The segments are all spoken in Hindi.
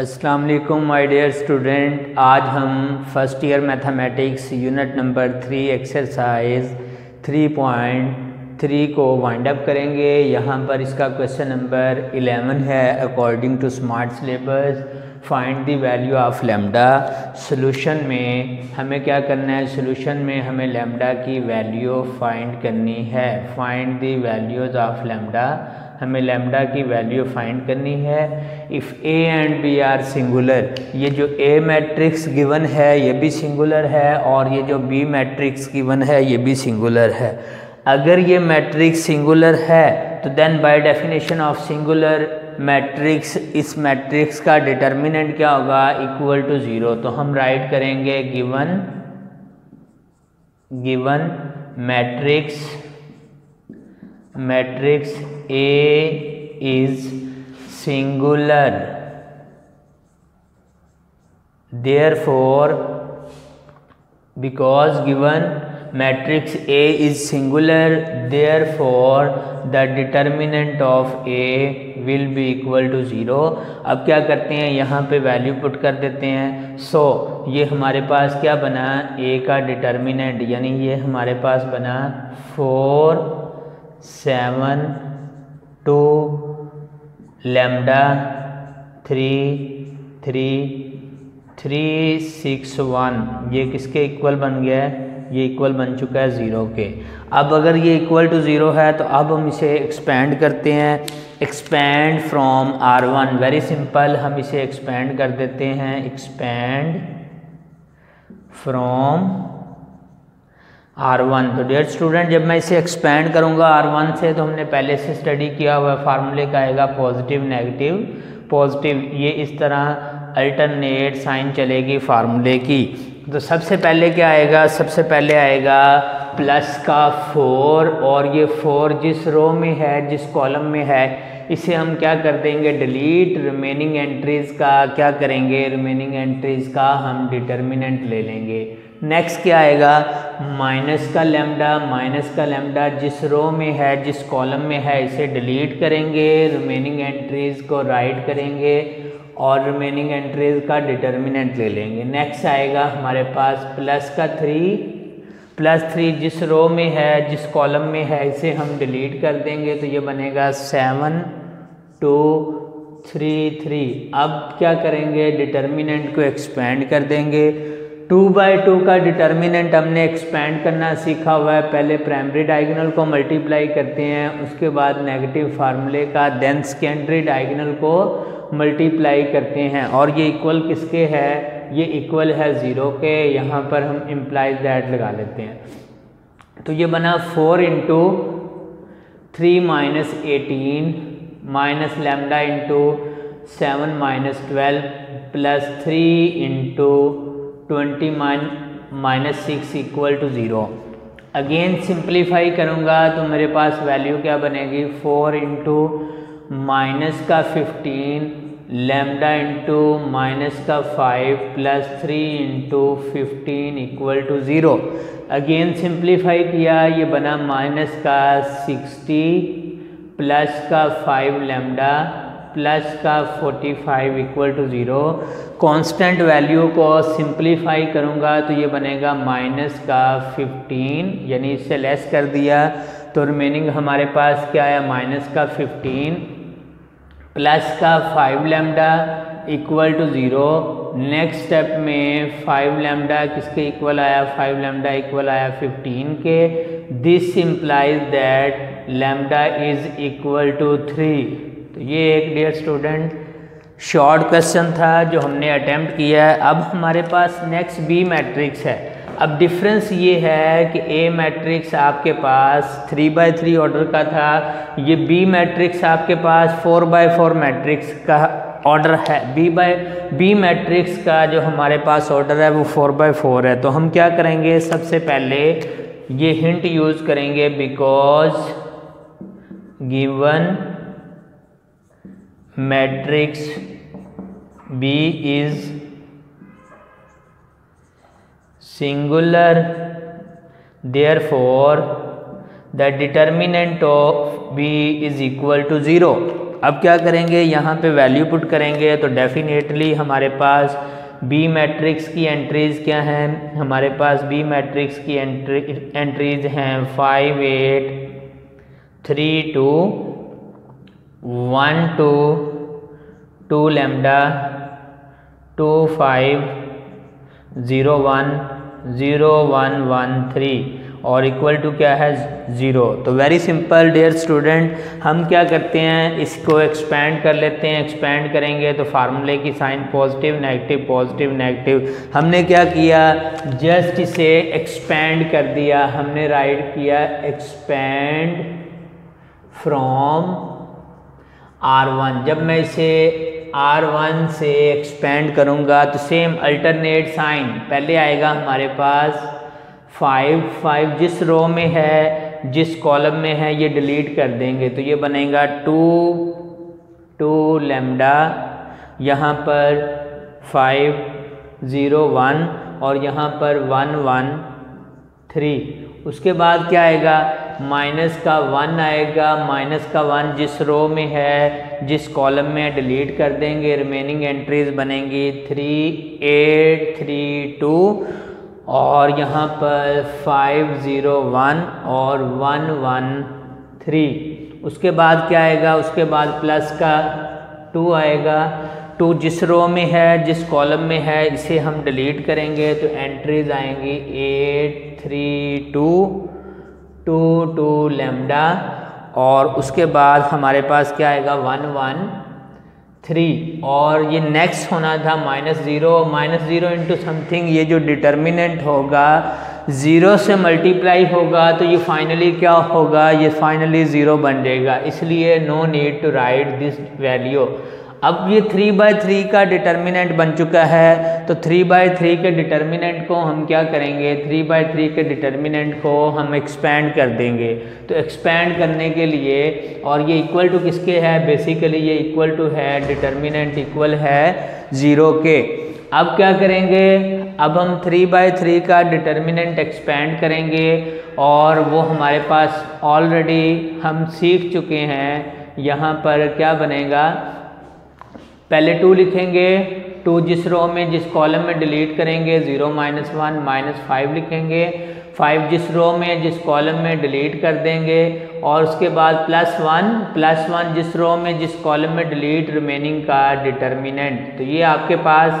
अस्सलाम वालेकुम माय डियर स्टूडेंट आज हम first year mathematics unit number three exercise three point three को वाइंड अप करेंगे। यहाँ पर इसका क्वेश्चन नंबर इलेवन है according to smart syllabus find the value of lambda solution में हमें क्या करना है? सोल्यूशन में हमें लेमडा की वैल्यू फाइंड करनी है। Find the values of lambda हमें लेमडा की वैल्यू फाइंड करनी है। If A and B are singular ये जो ए मैट्रिक्स गिवन है, ये भी सिंगुलर है और ये जो बी मैट्रिक्स गिवन है, ये भी सिंगुलर है। अगर ये मैट्रिक्स सिंगुलर है तो then by definition of singular matrix इस मैट्रिक्स का डिटर्मिनेंट क्या होगा? इक्वल टू ज़ीरो तो हम राइट करेंगे given given matrix matrix A is singular therefore because given matrix A is singular therefore the determinant of A will be equal to zero अब क्या करते हैं? यहाँ पे वैल्यू पुट कर देते हैं। सो so, ये हमारे पास क्या बना? ए का डिटर्मिनेंट यानी ये हमारे पास बना four seven two lambda three three three six one. ये किसके इक्वल बन गया है? ये इक्वल बन चुका है ज़ीरो के। अब अगर ये इक्वल टू ज़ीरो है तो अब हम इसे एक्सपेंड करते हैं। Expand from R one very simple हम इसे एक्सपेंड कर देते हैं। एक्सपेंड फ्रॉम आर वन तो डेयर स्टूडेंट जब मैं इसे एक्सपेंड करूँगा आर वन से तो हमने पहले से स्टडी किया हुआ फार्मूले का आएगा पॉजिटिव नेगेटिव पॉजिटिव ये इस तरह अल्टरनेट साइन चलेगी फार्मूले की। तो सबसे पहले क्या आएगा? सबसे पहले आएगा प्लस का फोर और ये फोर जिस रो में है, जिस कॉलम में है, इसे हम क्या कर देंगे? डिलीट रिमेनिंग एंट्रीज़ का, क्या करेंगे? रिमेनिंग एंट्रीज़ का हम डिटर्मिनेंट ले लेंगे। नेक्स्ट क्या आएगा? माइनस का लेमडा माइनस का लेमडा जिस रो में है, जिस कॉलम में है, इसे डिलीट करेंगे रिमेनिंग एंट्रीज़ को राइट करेंगे और रिमेनिंग एंट्रीज़ का डिटर्मिनेंट ले लेंगे। नेक्स्ट आएगा हमारे पास प्लस का थ्री प्लस थ्री जिस रो में है, जिस कॉलम में है, इसे हम डिलीट कर देंगे तो ये बनेगा सेवन टू थ्री थ्री अब क्या करेंगे? डिटर्मिनेंट को एक्सपेंड कर देंगे। टू बाई टू का डिटर्मिनेंट हमने एक्सपेंड करना सीखा हुआ है। पहले प्राइमरी डायगोनल को मल्टीप्लाई करते हैं, उसके बाद नेगेटिव फार्मूले का देन सेकेंडरी डायगोनल को मल्टीप्लाई करते हैं। और ये इक्वल किसके है? ये इक्वल है ज़ीरो के। यहाँ पर हम इम्प्लाइज दैट लगा लेते हैं। तो ये बना four into three minus eighteen minus lambda into seven minus twelve plus three into twenty min minus six equal to zero. Again simplify करूँगा तो मेरे पास वैल्यू क्या बनेगी? फोर इंटू माइनस का फिफ्टीन, लेमडा इंटू माइनस का five, plus three into fifteen equal to zero. Again simplify किया, ये बना माइनस का सिक्सटी, प्लस का फाइव, लेमडा। प्लस का 45 five equal to zero constant value को सिंप्लीफाई करूँगा तो ये बनेगा माइनस का 15 यानी इससे लेस कर दिया। तो रिमेनिंग हमारे पास क्या आया माइनस का 15 प्लस का 5 lambda equal to zero next step में 5 लेमडा किसके इक्वल आया? 5 लेमडा इक्वल आया 15 के। This implies that lambda is equal to three तो ये एक डियर स्टूडेंट शॉर्ट क्वेश्चन था जो हमने अटैम्प्ट किया है। अब हमारे पास नेक्स्ट बी मैट्रिक्स है। अब डिफरेंस ये है कि ए मैट्रिक्स आपके पास थ्री बाई थ्री ऑर्डर का था। ये बी मैट्रिक्स आपके पास फोर बाय फोर मैट्रिक्स का ऑर्डर है। बी बाय बी मैट्रिक्स का जो हमारे पास ऑर्डर है, वो फोर बाय फोर है। तो हम क्या करेंगे? सबसे पहले ये हिंट यूज़ करेंगे because given matrix B is singular therefore, the determinant of B is equal to 0 अब क्या करेंगे? यहाँ पे वैल्यू पुट करेंगे तो डेफिनेटली हमारे पास बी मैट्रिक्स की एंट्रीज़ क्या हैं? हमारे पास बी मैट्रिक्स की एंट्री एंट्रीज़ हैं five eight three two one two two lambda, two five, zero one zero one one three और इक्वल टू क्या है? ज़ीरो। तो वेरी सिंपल डियर स्टूडेंट हम क्या करते हैं? इसको एक्सपेंड कर लेते हैं। एक्सपेंड करेंगे तो फार्मूले की sign positive negative positive negative हमने क्या किया? जस्ट इसे एक्सपेंड कर दिया। हमने राइट किया एक्सपेंड फ्रॉम आर वन जब मैं इसे आर वन से एक्सपेंड करूँगा तो सेम अल्टरनेट साइन पहले आएगा हमारे पास फाइव फाइव जिस रो में है, जिस कॉलम में है, ये डिलीट कर देंगे। तो ये बनेगा टू टू लेमडा यहाँ पर फाइव ज़ीरो वन और यहाँ पर वन वन थ्री उसके बाद क्या आएगा? माइनस का वन आएगा, माइनस का वन जिस रो में है, जिस कॉलम में डिलीट कर देंगे रिमेनिंग एंट्रीज बनेंगी थ्री एट थ्री टू और यहाँ पर फाइव ज़ीरो वन और वन वन थ्री उसके बाद क्या आएगा? उसके बाद प्लस का टू आएगा। टू जिस रो में है, जिस कॉलम में है, इसे हम डिलीट करेंगे तो एंट्रीज आएँगी eight three two two two lambda और उसके बाद हमारे पास क्या आएगा? वन वन, थ्री और ये नेक्स्ट होना था minus zero minus zero into something ये जो डिटर्मिनेंट होगा ज़ीरो से मल्टीप्लाई होगा तो ये फाइनली क्या होगा? ये फाइनली ज़ीरो बन जाएगा। इसलिए no need to write this value अब ये थ्री बाय थ्री का डिटर्मिनेंट बन चुका है तो थ्री बाय थ्री के डिटर्मिनेंट को हम क्या करेंगे? थ्री बाय थ्री के डिटर्मिनेंट को हम एक्सपेंड कर देंगे। तो एक्सपेंड करने के लिए, और ये इक्वल टू किसके है? बेसिकली ये इक्वल टू है डिटर्मिनेंट इक्वल है ज़ीरो के। अब क्या करेंगे? अब हम थ्री बाय थ्री का डिटर्मिनेंट एक्सपेंड करेंगे, और वो हमारे पास ऑलरेडी हम सीख चुके हैं। यहाँ पर क्या बनेगा? पहले टू लिखेंगे टू जिस रो में, जिस कॉलम में डिलीट करेंगे zero minus one minus five लिखेंगे। फाइव जिस रो में, जिस कॉलम में डिलीट कर देंगे, और उसके बाद प्लस वन प्लस वन जिस रो में, जिस कॉलम में डिलीट रिमेनिंग का डिटर्मिनेंट तो ये आपके पास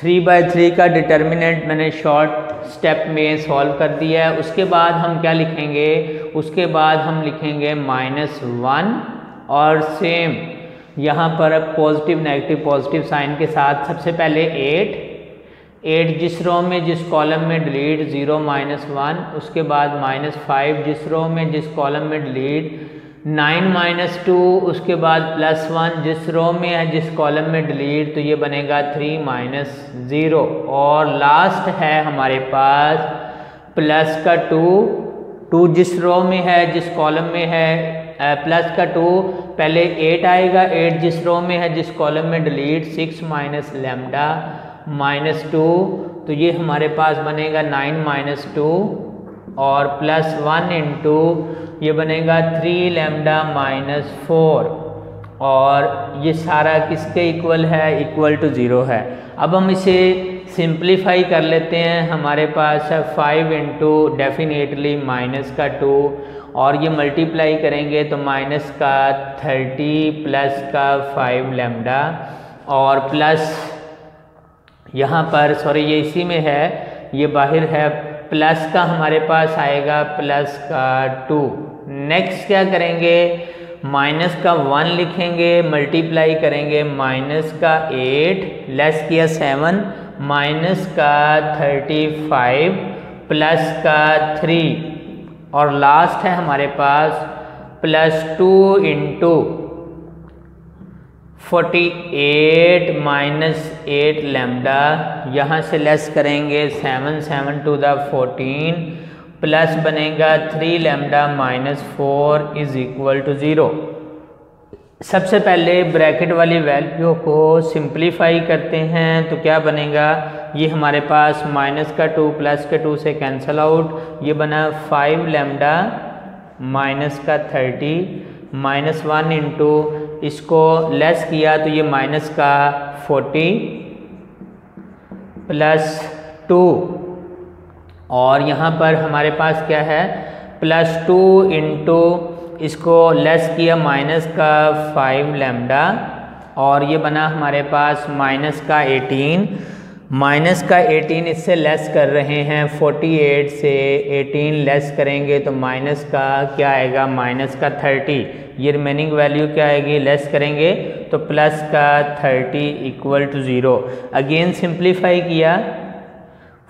थ्री बाय थ्री का डिटर्मिनेंट मैंने शॉर्ट स्टेप में सॉल्व कर दिया है। उसके बाद हम क्या लिखेंगे? उसके बाद हम लिखेंगे माइनस वन और सेम यहाँ पर अब पॉजिटिव नेगेटिव पॉजिटिव साइन के साथ सबसे पहले एट एट जिस रो में, जिस कॉलम में डिलीट ज़ीरो माइनस वन उसके बाद माइनस फाइव जिस रो में, जिस कॉलम में डिलीट नाइन माइनस टू उसके बाद प्लस वन जिस रो में है जिस कॉलम में डिलीट तो ये बनेगा थ्री माइनस ज़ीरो और लास्ट है हमारे पास प्लस का टू टू जिस रो में है, जिस कॉलम में है प्लस का टू पहले एट आएगा एट जिस रो में है, जिस कॉलम में delete six minus lambda minus two तो ये हमारे पास बनेगा नाइन माइनस टू और प्लस वन इंटू ये बनेगा थ्री लेमडा माइनस फोर और ये सारा किसके इक्वल है? इक्वल टू ज़ीरो है। अब हम इसे सिंप्लीफाई कर लेते हैं। हमारे पास है फाइव इंटू डेफिनेटली माइनस का टू और ये मल्टीप्लाई करेंगे तो माइनस का थर्टी प्लस का फाइव लेमडा और प्लस यहाँ पर सॉरी ये इसी में है, ये बाहर है प्लस का हमारे पास आएगा प्लस का टू नेक्स्ट क्या करेंगे? माइनस का वन लिखेंगे मल्टीप्लाई करेंगे माइनस का एट लेस किया सेवन माइनस का थर्टी फाइव, प्लस का थ्री, और लास्ट है हमारे पास plus two into forty eight minus eight lambda. यहाँ से लेस करेंगे seven seven two the fourteen, plus बनेगा three lambda minus four is equal to zero. सबसे पहले ब्रैकेट वाली वैल्यू को सिंप्लीफाई करते हैं तो क्या बनेगा? ये हमारे पास माइनस का टू, प्लस के टू से कैंसिल आउट। ये बना फाइव लेमडा माइनस का थर्टी, माइनस वन इंटू, इसको लेस किया तो ये माइनस का फोर्टी, प्लस टू। और यहाँ पर हमारे पास क्या है? प्लस टू इंटू इसको लेस किया माइनस का फाइव लेमडा और ये बना हमारे पास माइनस का एटीन माइनस का 18 इससे लेस कर रहे हैं 48 से 18 लेस करेंगे तो माइनस का क्या आएगा? माइनस का 30 ये रिमेनिंग वैल्यू क्या आएगी? लेस करेंगे तो प्लस का 30 equal to zero again simplify किया।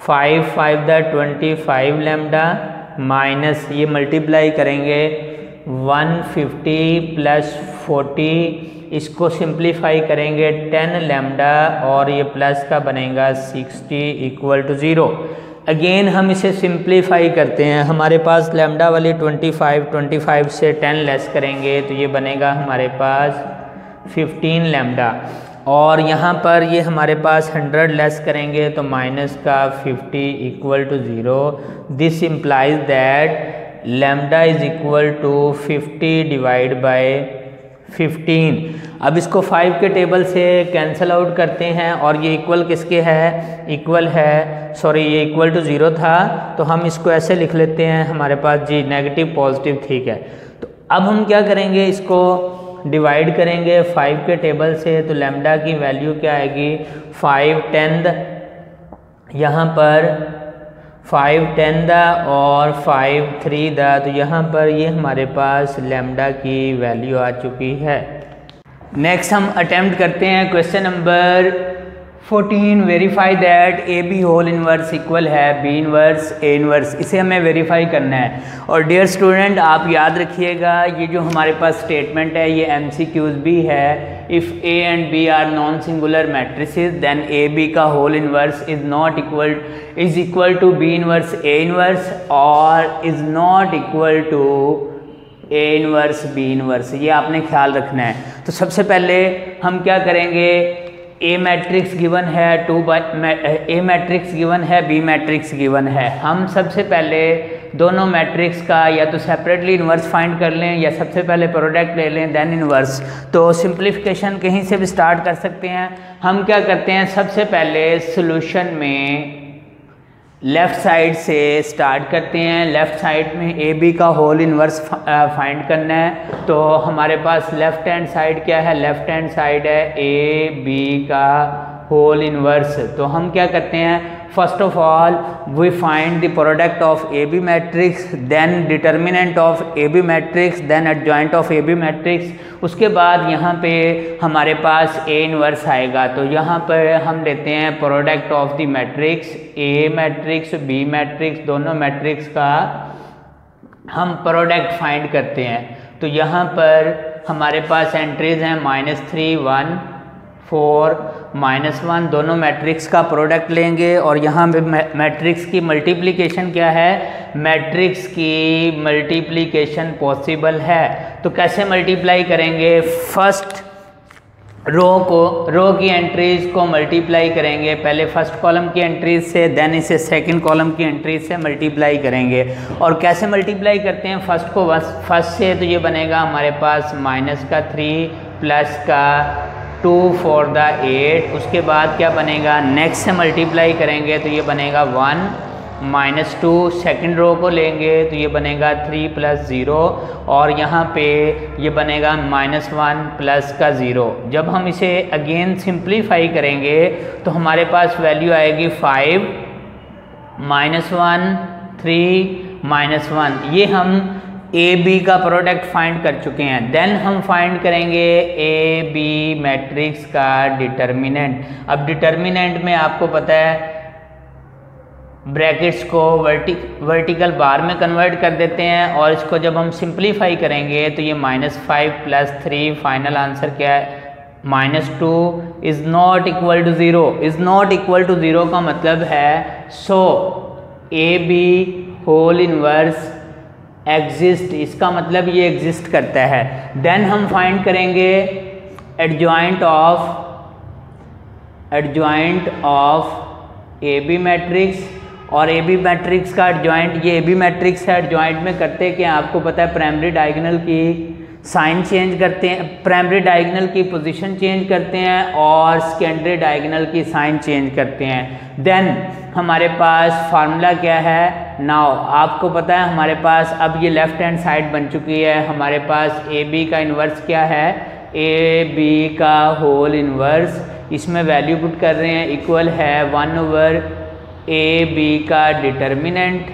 5 फाइव द 25 लेमडा माइनस ये मल्टीप्लाई करेंगे। 150 प्लस 40 इसको सिंप्लीफाई करेंगे टेन लेमडा और ये प्लस का बनेगा sixty equal to zero. Again हम इसे सिंप्लीफाई करते हैं। हमारे पास लेमडा वाली ट्वेंटी फाइव ट्वेंटी फाइव से टेन लेस करेंगे तो ये बनेगा हमारे पास फिफ्टीन लेमडा। और यहाँ पर ये हमारे पास हंड्रेड लेस करेंगे तो माइनस का fifty equal to zero. This implies that lambda is equal to fifty divide by 15 अब इसको 5 के टेबल से कैंसिल आउट करते हैं, और ये इक्वल किसके है? इक्वल है सॉरी ये इक्वल टू ज़ीरो था तो हम इसको ऐसे लिख लेते हैं, हमारे पास जी नेगेटिव पॉजिटिव ठीक है तो अब हम क्या करेंगे, इसको डिवाइड करेंगे 5 के टेबल से तो लेमडा की वैल्यू क्या आएगी? 5 टेंथ यहाँ पर फाइव टेन द और फाइव थ्री द तो यहाँ पर ये हमारे पास लेमडा की वैल्यू आ चुकी है। नेक्स्ट हम अटैम्प्ट करते हैं question number fourteen verify that A B whole inverse equal है बी इनवर्स ए इनवर्स इसे हमें वेरीफाई करना है। और डियर स्टूडेंट आप याद रखिएगा, ये जो हमारे पास स्टेटमेंट है, ये एम सी क्यूज़ भी है। If A and B are non singular matrices then A B का whole inverse is not equal is equal to B inverse A inverse और is not equal to A inverse B inverse ये आपने ख्याल रखना है। तो सबसे पहले हम क्या करेंगे? ए मैट्रिक्स गिवन है टू ए मैट्रिक्स गिवन है बी मैट्रिक्स गिवन है। हम सबसे पहले दोनों मैट्रिक्स का या तो सेपरेटली इन्वर्स फाइंड कर लें या सबसे पहले प्रोडक्ट ले लें देन इन्वर्स तो सिंप्लीफिकेशन कहीं से भी स्टार्ट कर सकते हैं। हम क्या करते हैं? सबसे पहले सोल्यूशन में लेफ़्ट साइड से स्टार्ट करते हैं। लेफ़्ट साइड में ए बी का होल इनवर्स फाइंड करना है। तो हमारे पास लेफ़्ट हैंड साइड क्या है? लेफ़्ट हैंड साइड है ए बी का होल इनवर्स तो हम क्या करते हैं? First of all, we find the product of AB matrix, then determinant of AB matrix, then adjoint of AB matrix. उसके बाद यहाँ पे हमारे पास A इनवर्स आएगा। तो यहाँ पर हम लेते हैं product of the matrix A matrix B matrix दोनों मैट्रिक्स का हम प्रोडक्ट फाइंड करते हैं। तो यहाँ पर हमारे पास एंट्रीज हैं minus three one four minus one, दोनों मैट्रिक्स का प्रोडक्ट लेंगे। और यहाँ पे मैट्रिक्स की मल्टीप्लिकेशन क्या है? मैट्रिक्स की मल्टीप्लिकेशन पॉसिबल है। तो कैसे मल्टीप्लाई करेंगे? फ़र्स्ट रो को, रो की एंट्रीज को मल्टीप्लाई करेंगे। पहले फ़र्स्ट कॉलम की एंट्रीज से, देन इसे सेकंड कॉलम की एंट्रीज से मल्टीप्लाई करेंगे। और कैसे मल्टीप्लाई करते हैं? फ़र्स्ट को, फ़र्स्ट से तो ये बनेगा हमारे पास माइनस का थ्री, प्लस का टू फोर द एट उसके बाद क्या बनेगा? नेक्स्ट से मल्टीप्लाई करेंगे तो ये बनेगा one minus two second row को लेंगे तो ये बनेगा थ्री प्लस ज़ीरो और यहाँ पे ये बनेगा माइनस वन प्लस का ज़ीरो जब हम इसे अगेन सिंप्लीफाई करेंगे तो हमारे पास वैल्यू आएगी five minus one three minus one ये हम ए बी का प्रोडक्ट फाइंड कर चुके हैं। देन हम फाइंड करेंगे ए बी मैट्रिक्स का डिटर्मिनेंट अब डिटर्मिनेंट में आपको पता है ब्रैकेट्स को वर्टि वर्टिकल बार में कन्वर्ट कर देते हैं और इसको जब हम सिंप्लीफाई करेंगे तो ये minus five plus three final answer क्या है? Minus two is not equal to zero is not equal to zero का मतलब है so A B whole inverse exist इसका मतलब ये एग्जिस्ट करता है। देन हम फाइंड करेंगे adjoint of adjoint of A B matrix और ए बी मैट्रिक्स का एडजॉइंट ये ए बी मैट्रिक्स है एडजॉइंट में करते कि आपको पता है प्राइमरी डायगनल की साइन चेंज करते हैं, प्राइमरी डायगनल की पोजीशन चेंज करते हैं और सेकेंडरी डायगनल की साइन चेंज करते हैं। देन हमारे पास फार्मूला क्या है? नाउ आपको पता है हमारे पास अब ये लेफ़्ट हैंड साइड बन चुकी है। हमारे पास ए बी का इन्वर्स क्या है? ए बी का होल इन्वर्स इसमें वैल्यू पुट कर रहे हैं इक्वल है वन ओवर ए बी का determinant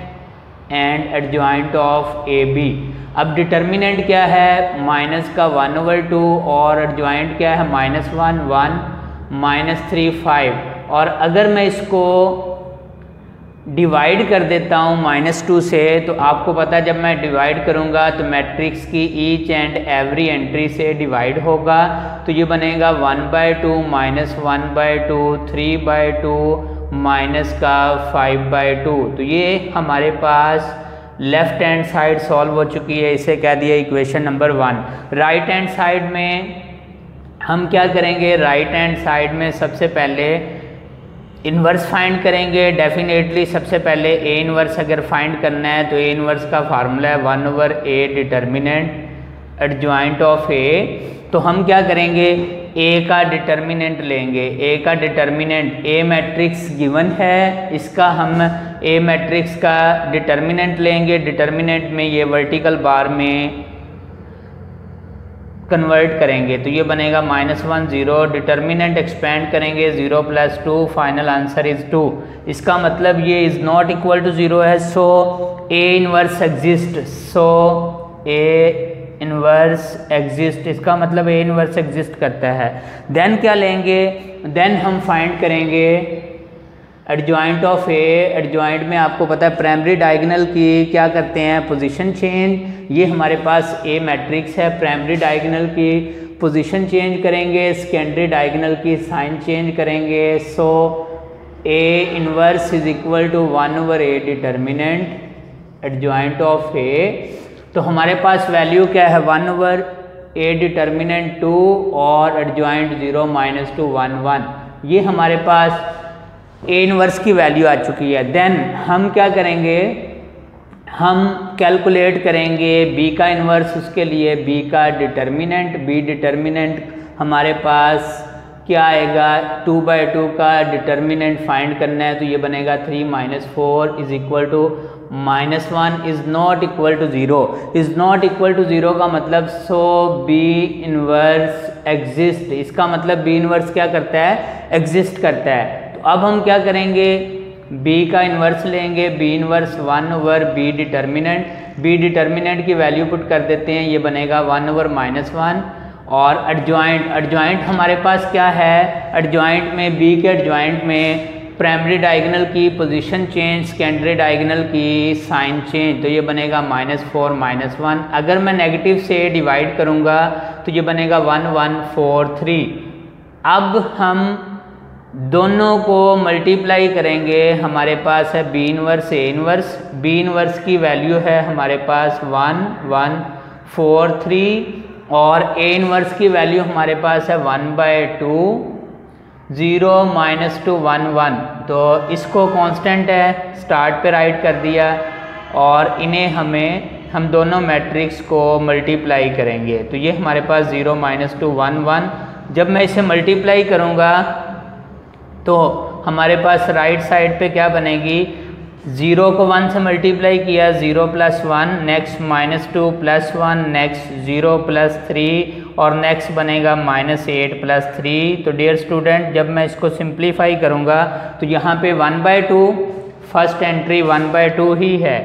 and adjoint of A B अब डिटर्मिनेंट क्या है? माइनस का वन ओवर टू और ज्वाइंट क्या है? Minus one one minus three five और अगर मैं इसको डिवाइड कर देता हूँ माइनस टू से तो आपको पता है जब मैं डिवाइड करूँगा तो मैट्रिक्स की ईच एंड एवरी एंट्री से डिवाइड होगा। तो ये बनेगा one by two minus one by two three by two minus का फाइव बाई टू तो ये हमारे पास लेफ़्ट हैंड साइड सॉल्व हो चुकी है, इसे कह दिया equation number one. Right hand side में हम क्या करेंगे? राइट हैंड साइड में सबसे पहले इन्वर्स फाइंड करेंगे। डेफिनेटली सबसे पहले ए इन्वर्स अगर फाइंड करना है तो ए इन्वर्स का फार्मूला है one over A determinant adjoint of A तो हम क्या करेंगे? ए का डिटर्मिनेंट लेंगे। ए का डिटर्मिनेंट ए मैट्रिक्स गिवन है। इसका हम ए मैट्रिक्स का डिटर्मिनेंट लेंगे। डिटर्मिनेंट में ये वर्टिकल बार में कन्वर्ट करेंगे। तो ये बनेगा minus one zero determinant expand करेंगे। Zero plus two final answer is two इसका मतलब ये is not equal to zero है। So A inverse exist so A inverse exist इसका मतलब ए इनवर्स एग्जिस्ट करता है। देन क्या लेंगे? देन हम फाइंड करेंगे एडजॉइंट ऑफ़ ए एडजॉइंट में आपको पता है प्राइमरी डायगनल की क्या करते हैं? पोजीशन चेंज ये हमारे पास ए मैट्रिक्स है प्राइमरी डायगनल की पोजीशन चेंज करेंगे सेकेंडरी डायगनल की साइन चेंज करेंगे। So A inverse is equal to one over A determinant adjoint of A तो हमारे पास वैल्यू क्या है? One over A determinant two और adjoint zero minus two one one ये हमारे पास ए इनवर्स की वैल्यू आ चुकी है। देन हम क्या करेंगे? हम कैलकुलेट करेंगे बी का इनवर्स उसके लिए बी का डिटर्मिनेंट बी डिटर्मिनेंट हमारे पास क्या आएगा? टू बाई टू का डिटर्मिनेंट फाइंड करना है तो ये बनेगा three minus four is equal to minus one is not equal to zero is not equal to zero का मतलब सो बी इनवर्स एग्जिस्ट इसका मतलब बी इनवर्स क्या करता है? एग्जिस्ट करता है. तो अब हम क्या करेंगे? बी का इन्वर्स लेंगे. B inverse one over B determinant B determinant की वैल्यू पुट कर देते हैं. ये बनेगा वन ओवर माइनस वन और एडजॉइंट एडजॉइंट हमारे पास क्या है? एडजॉइंट में बी के एडजॉइंट में प्राइमरी डायगनल की पोजीशन चेंज सेकेंडरी डायगनल की साइन चेंज तो ये बनेगा माइनस फोर माइनस वन अगर मैं नेगेटिव से डिवाइड करूँगा तो ये बनेगा वन वन फोर थ्री अब हम दोनों को मल्टीप्लाई करेंगे. हमारे पास है B inverse A inverse B inverse की वैल्यू है हमारे पास वन वन फोर थ्री और ए इनवर्स की वैल्यू हमारे पास है one by two zero minus two one one. तो इसको कांस्टेंट है स्टार्ट पे राइट कर दिया और इन्हें हमें, हम दोनों मैट्रिक्स को मल्टीप्लाई करेंगे। तो ये हमारे पास zero minus two one one. जब मैं इसे मल्टीप्लाई करूँगा तो हमारे पास राइट साइड पे क्या बनेगी? ज़ीरो को वन से मल्टीप्लाई किया, zero plus one next minus two plus one next zero plus three और नेक्स्ट बनेगा माइनस एट प्लस थ्री तो डियर स्टूडेंट जब मैं इसको सिंप्लीफाई करूँगा तो यहाँ पे one by two first entry one by two ही है.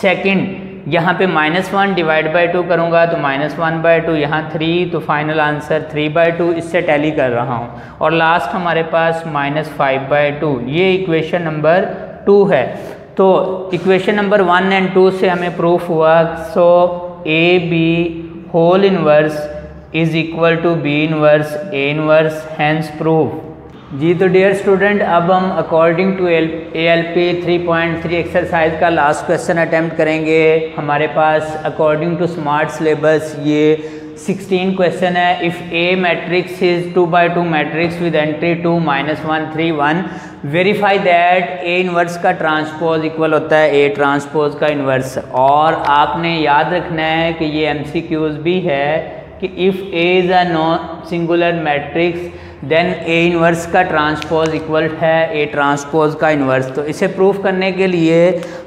सेकंड यहाँ पे minus one divide by two करूँगा तो माइनस वन बाय टू यहाँ थ्री तो final answer three by two इससे टैली कर रहा हूँ. और लास्ट हमारे पास माइनस फाइव बाई टू ये इक्वेशन नंबर टू है. तो equation number one and two से हमें प्रूफ हुआ. So A B whole inverse is equal to B inverse A inverse hence proof जी तो डियर स्टूडेंट अब हम according to L A L P three point three exercise का लास्ट क्वेश्चन अटैम्प्ट करेंगे। हमारे पास अकॉर्डिंग टू स्मार्ट सिलेबस ये 16 क्वेश्चन है। If A matrix is two by two matrix with entry two minus one three one verify that A inverse का ट्रांसपोज इक्वल होता है। ए ट्रांसपोज का इनवर्स और आपने याद रखना है कि ये एम सी क्यूज़ भी है। कि if A is a non singular matrix then A inverse का ट्रांसपोज इक्वल है ए ट्रांसपोज का इनवर्स तो इसे प्रूफ करने के लिए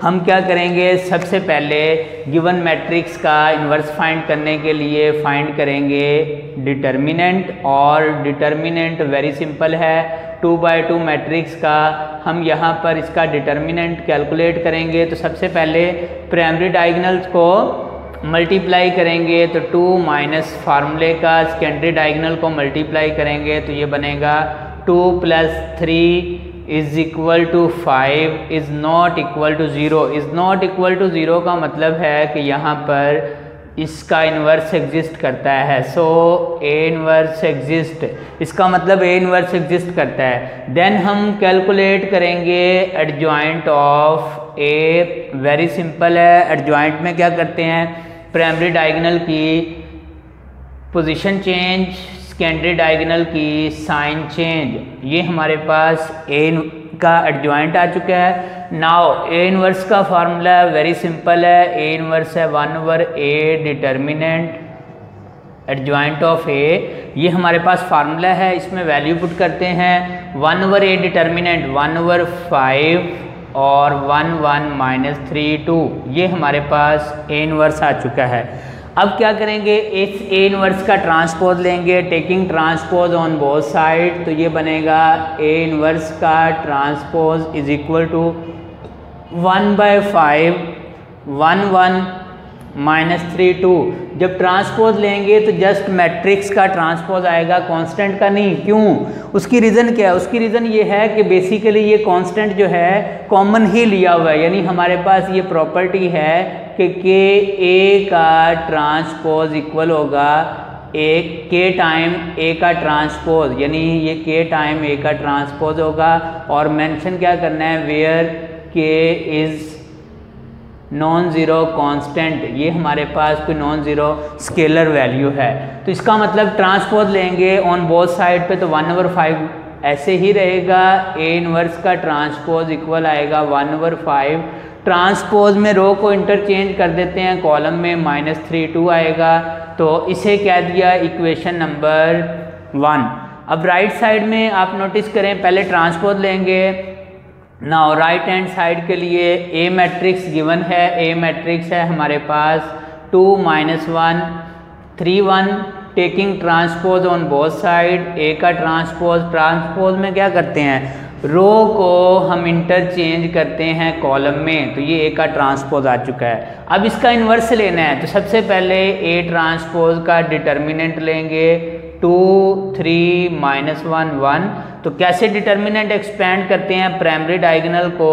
हम क्या करेंगे? सबसे पहले गिवन मैट्रिक्स का इनवर्स फाइंड करने के लिए फाइंड करेंगे डिटर्मिनेंट और डिटर्मिनेंट वेरी सिंपल है. टू बाई टू मैट्रिक्स का हम यहाँ पर इसका डिटर्मिनेंट कैलकुलेट करेंगे. तो सबसे पहले प्राइमरी डायगनल्स को मल्टीप्लाई करेंगे तो टू माइनस फार्मूले का सेकेंडरी डायगनल को मल्टीप्लाई करेंगे तो ये बनेगा two plus three is equal to five is not equal to zero is not equal to zero का मतलब है कि यहाँ पर इसका इन्वर्स एग्जिस्ट करता है। सो ए इन्वर्स एग्जिस्ट इसका मतलब ए इन्वर्स एग्जिस्ट करता है। देन हम कैलकुलेट करेंगे adjoint of A very simple है। एडजॉइंट में क्या करते हैं? प्राइमरी डायगनल की पोजीशन चेंज सेकेंडरी डायगनल की साइन चेंज ये हमारे पास ए का एडजॉइंट आ चुका है. नाउ ए इनवर्स का फार्मूला वेरी सिंपल है. ए इनवर्स है one over A determinant adjoint of A ये हमारे पास फार्मूला है, इसमें वैल्यू पुट करते हैं. One over A determinant one over five और one one minus three two, ये हमारे पास ए इनवर्स आ चुका है। अब क्या करेंगे? इस ए इनवर्स का ट्रांसपोज लेंगे taking transpose on both side तो ये बनेगा ए इनवर्स का transpose is equal to one by five one one minus three two. जब ट्रांसपोज लेंगे तो जस्ट मैट्रिक्स का ट्रांसपोज आएगा, कांस्टेंट का नहीं। क्यों? उसकी रीज़न क्या है? उसकी रीज़न ये है कि बेसिकली ये कांस्टेंट जो है कॉमन ही लिया हुआ है। यानी हमारे पास ये प्रॉपर्टी है कि के ए का ट्रांसपोज इक्वल होगा एक के टाइम ए का ट्रांसपोज। यानी ये के टाइम ए का ट्रांसपोज होगा। और मेंशन क्या करना है? वेयर के इज़ नॉन ज़ीरो कांस्टेंट ये हमारे पास कोई नॉन ज़ीरो स्केलर वैल्यू है। तो इसका मतलब ट्रांसपोज लेंगे ऑन बोथ साइड पे तो वन ओवर फाइव ऐसे ही रहेगा ए इनवर्स का ट्रांसपोज इक्वल आएगा वन ओवर फाइव ट्रांसपोज में रो को इंटरचेंज कर देते हैं कॉलम में माइनस थ्री टू आएगा तो इसे क्या दिया? इक्वेशन नंबर वन अब राइट साइड में आप नोटिस करें, पहले ट्रांसपोज लेंगे नाउ राइट हैंड साइड के लिए ए मैट्रिक्स गिवन है. ए मैट्रिक्स है हमारे पास two minus one three one taking transpose on both side A का ट्रांसपोज ट्रांसपोज में क्या करते हैं? रो को हम इंटरचेंज करते हैं कॉलम में. तो ये ए का ट्रांसपोज आ चुका है. अब इसका इन्वर्स लेना है. तो सबसे पहले ए ट्रांसपोज का डिटर्मिनेंट लेंगे. Two, three, minus one one. तो कैसे डिटर्मिनेंट एक्सपेंड करते हैं? प्राइमरी डायगनल को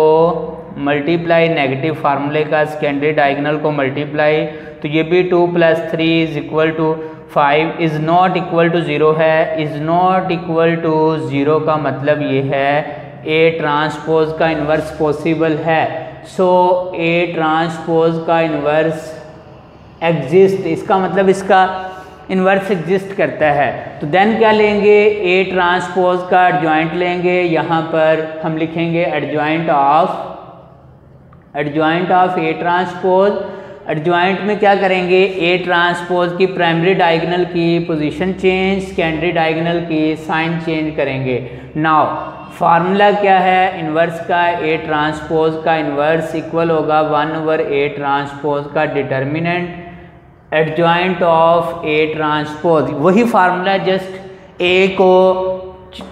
मल्टीप्लाई नेगेटिव फार्मूले का सेकेंडरी डायगनल को मल्टीप्लाई तो ये भी two plus three is equal to five is not equal to zero है। Is not equal to zero का मतलब ये है ए ट्रांसपोज का इन्वर्स पॉसिबल है। सो ए ट्रांसपोज का इन्वर्स एग्जिस्ट इसका मतलब इसका इन्वर्स एग्जिस्ट करता है। तो देन क्या लेंगे? ए ट्रांसपोज का एडजॉइंट लेंगे। यहाँ पर हम लिखेंगे adjoint of adjoint of A transpose adjoint में क्या करेंगे? ए ट्रांसपोज की प्राइमरी डायगनल की पोजीशन चेंज सेकेंडरी डायगनल की साइन चेंज करेंगे। नाउ फार्मूला क्या है? इन्वर्स का ए ट्रांसपोज का इन्वर्स इक्वल होगा। वन ओवर ए ट्रांसपोज का determinant adjoint of A transpose वही फार्मूला जस्ट ए को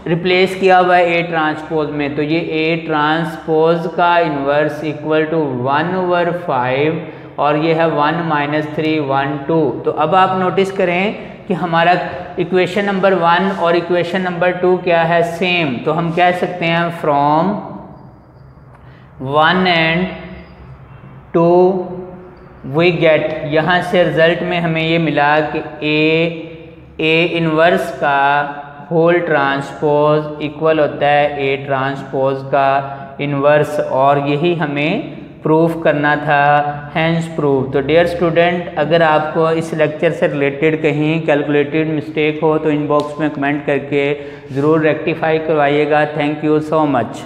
रिप्लेस किया हुआ है ए ट्रांसपोज में। तो ये ए ट्रांसपोज का inverse equal to one over five और ये है one minus three one two तो अब आप नोटिस करें कि हमारा इक्वेशन नंबर वन और इक्वेशन नंबर टू क्या है? सेम तो हम कह सकते हैं from one and two we get यहाँ से रिज़ल्ट में हमें ये मिला कि ए ए इनवर्स का होल ट्रांसपोज इक्वल होता है ए ट्रांसपोज का इनवर्स और यही हमें प्रूफ करना था हैंस प्रूफ तो डियर स्टूडेंट अगर आपको इस लेक्चर से रिलेटेड कहीं कैलकुलेटेड मिस्टेक हो तो इनबॉक्स में कमेंट करके ज़रूर रेक्टिफाई करवाइएगा. Thank you so much